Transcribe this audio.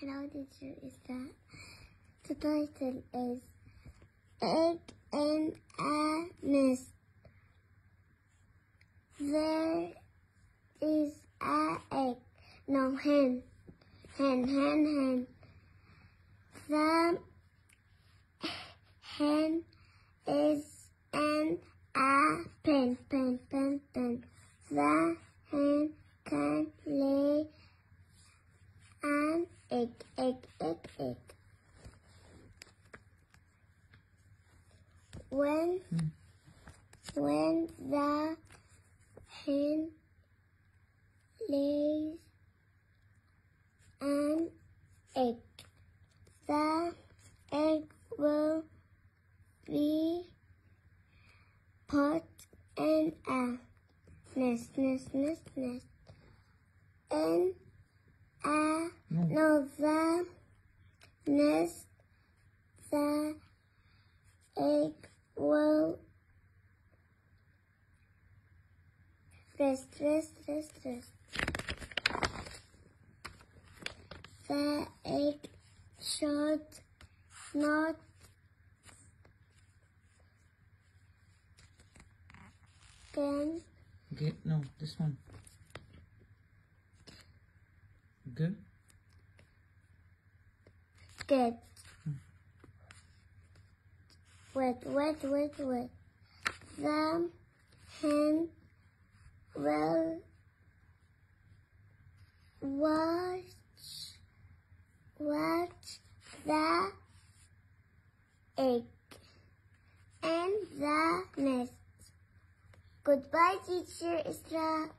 Hello, teacher. Is that the title is Egg in a. There is a egg. No hen. Hen, hen, hen. The hen is an a pen, pen, pen, pen. The hen can lay egg, egg, egg, egg. When when the hen lays an egg, the egg will be put in a nest, nest, nest, nest. In a No. no, the nest, the egg will rest, rest, rest, rest. The egg should not can Okay, no, this one. Good. Get wet, wet, wet, wet. The hen will watch, watch the egg and the nest. Goodbye, teacher Isra.